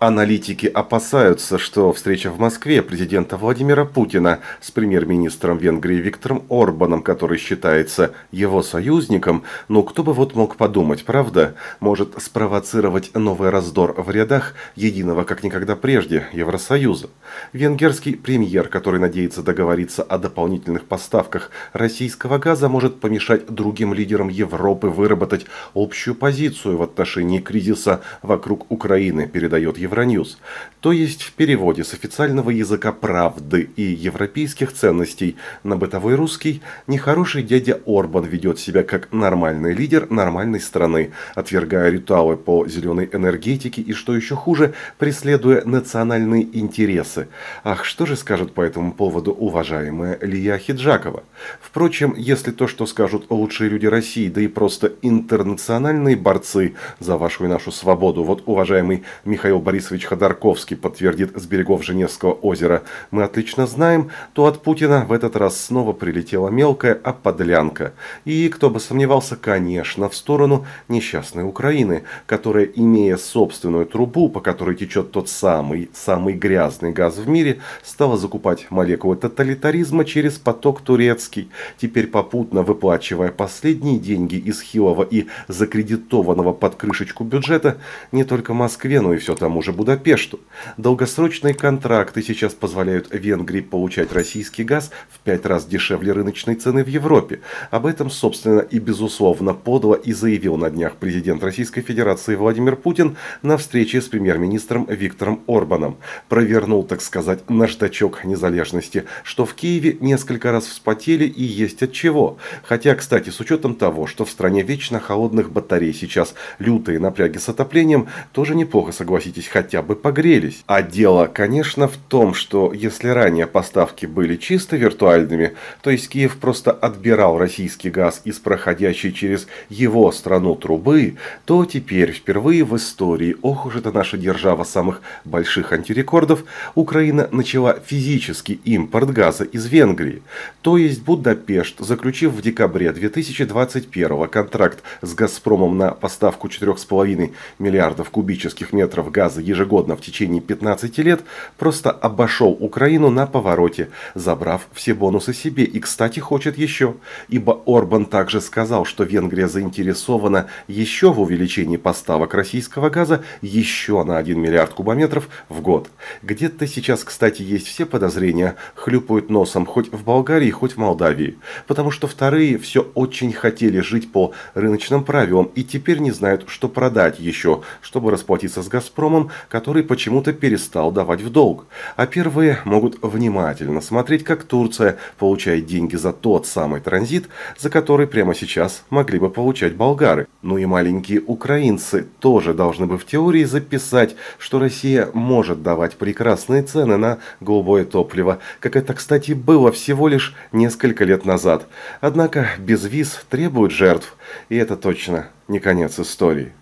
Аналитики опасаются, что встреча в Москве президента Владимира Путина с премьер-министром Венгрии Виктором Орбаном, который считается его союзником, ну кто бы вот мог подумать, правда, может спровоцировать новый раздор в рядах единого как никогда прежде Евросоюза. Венгерский премьер, который надеется договориться о дополнительных поставках российского газа, может помешать другим лидерам Европы выработать общую позицию в отношении кризиса вокруг Украины, передает. Евроньюз, то есть в переводе с официального языка правды и европейских ценностей на бытовой русский, нехороший дядя Орбан ведет себя как нормальный лидер нормальной страны, отвергая ритуалы по зеленой энергетике и, что еще хуже, преследуя национальные интересы. Ах, что же скажет по этому поводу уважаемая Лия Хиджакова? Впрочем, если то, что скажут лучшие люди России, да и просто интернациональные борцы за вашу и нашу свободу, вот уважаемый Михаил Борисович Борисович Ходорковский подтвердит с берегов Женевского озера, мы отлично знаем, то от Путина в этот раз снова прилетела мелкая оподлянка. И, кто бы сомневался, конечно, в сторону несчастной Украины, которая, имея собственную трубу, по которой течет тот самый, самый грязный газ в мире, стала закупать молекулы тоталитаризма через поток турецкий, теперь попутно выплачивая последние деньги из хилого и закредитованного под крышечку бюджета не только Москве, но и все тому же же Будапешту. Долгосрочные контракты сейчас позволяют Венгрии получать российский газ в пять раз дешевле рыночной цены в Европе. Об этом, собственно, и безусловно подло и заявил на днях президент Российской Федерации Владимир Путин на встрече с премьер-министром Виктором Орбаном. Провернул, так сказать, наждачок незалежности, что в Киеве несколько раз вспотели и есть от чего. Хотя, кстати, с учетом того, что в стране вечно холодных батарей сейчас лютые напряги с отоплением, тоже неплохо, согласитесь, хотя бы погрелись. А дело, конечно, в том, что если ранее поставки были чисто виртуальными, то есть Киев просто отбирал российский газ из проходящей через его страну трубы, то теперь впервые в истории, ох уж это наша держава самых больших антирекордов, Украина начала физический импорт газа из Венгрии. То есть Будапешт, заключив в декабре 2021 контракт с Газпромом на поставку 4,5 миллиардов кубических метров газа ежегодно в течение 15 лет, просто обошел Украину на повороте, забрав все бонусы себе и, кстати, хочет еще. Ибо Орбан также сказал, что Венгрия заинтересована еще в увеличении поставок российского газа еще на 1 миллиард кубометров в год. Где-то сейчас, кстати, есть все подозрения, хлюпают носом хоть в Болгарии, хоть в Молдавии. Потому что вторые все очень хотели жить по рыночным правилам и теперь не знают, что продать еще, чтобы расплатиться с Газпромом, который почему-то перестал давать в долг. А первые могут внимательно смотреть, как Турция получает деньги за тот самый транзит, за который прямо сейчас могли бы получать болгары. Ну и маленькие украинцы тоже должны бы в теории записать, что Россия может давать прекрасные цены на голубое топливо, как это, кстати, было всего лишь несколько лет назад. Однако без виз требуют жертв, и это точно не конец истории.